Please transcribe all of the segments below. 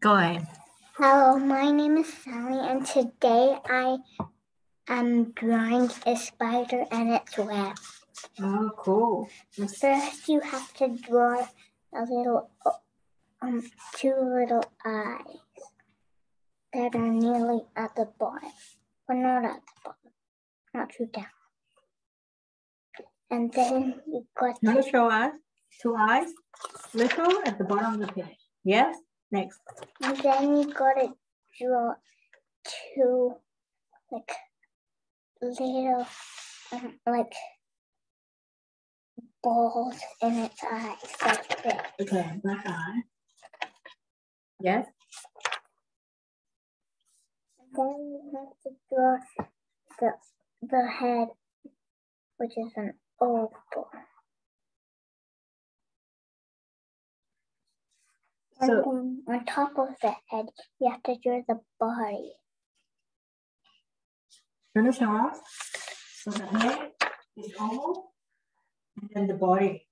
Go ahead. Hello, my name is Sally, and today I am drawing a spider and its web. Oh, cool. First, you have to draw a little, um, two little eyes that are nearly at the bottom, but not at the bottom, not too down. And then you got Now show us two eyes, little at the bottom of the page. Yes? Next. And then you gotta draw two like little um, like balls in its eyes like this. Okay, black eye. Yes? And then you have to draw the the head, which is an oval. And So- then on top of the head, you have to draw the body. Finish want to show us? So the head is oval, and then the body.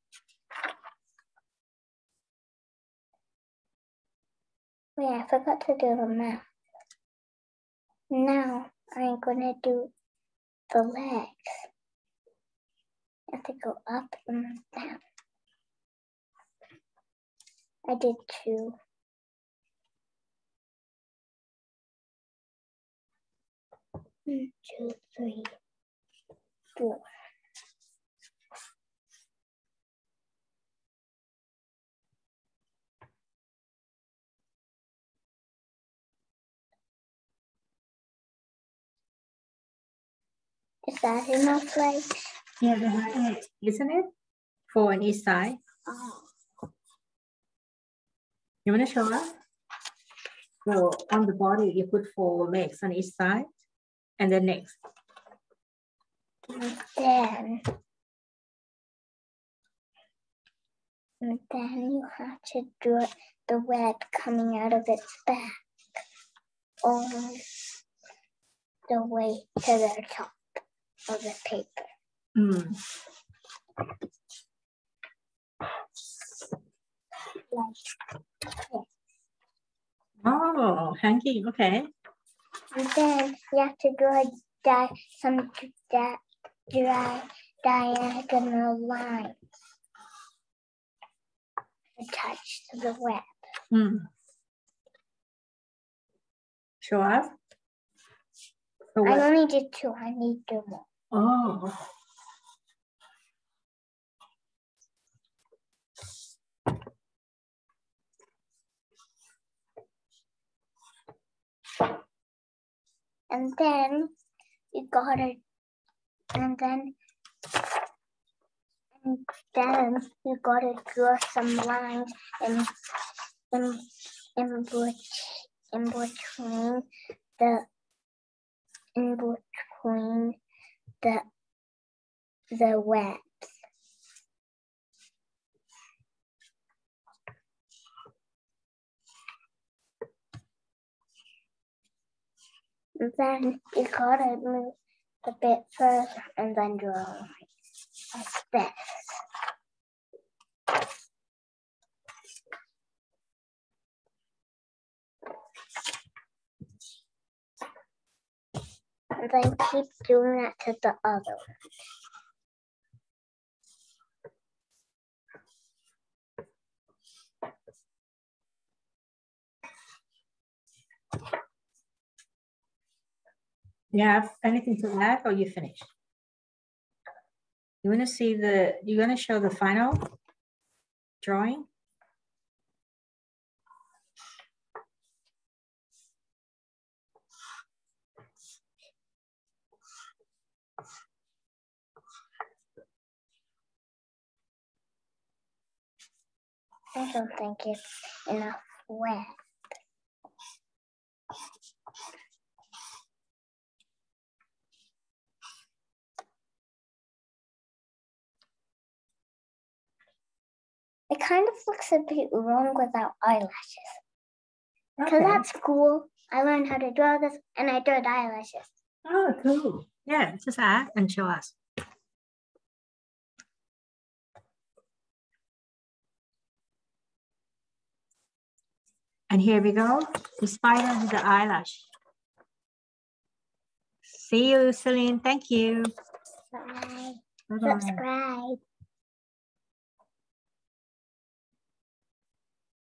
Wait, I forgot to do the mouth. Now I'm gonna do the legs. I have to go up and down. I did two. One, two, three, four. Is that enough legs? Yeah, they have eight, isn't it? Four on each uh-huh. side. Oh. You want to show us? So on the body, you put four legs on each side. And then next. And then, and then you have to draw the web coming out of its back all the way to the top of the paper. Mm. Like. Oh, hanging, okay. And then you have to draw di- some di- dry diagonal lines attached to the web. Mm. Show us. So I only did two, I need two more. Oh. And then you gotta and then and then you gotta draw some lines in in in, in between the in between the the webs. And then you gotta move a bit further and then draw like this. And then keep doing that to the other one. You have anything to add or you finished? You want to see the, you want to show the final drawing? I don't think it's enough web. Kind of looks a bit wrong without eyelashes. Because Okay. at school, I learned how to draw this and I drew the eyelashes. Oh, cool. Yeah, just add and show us. And here we go, the spider with the eyelash. See you, Selin. Thank you. Bye. Bye-bye. Subscribe.